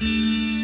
Música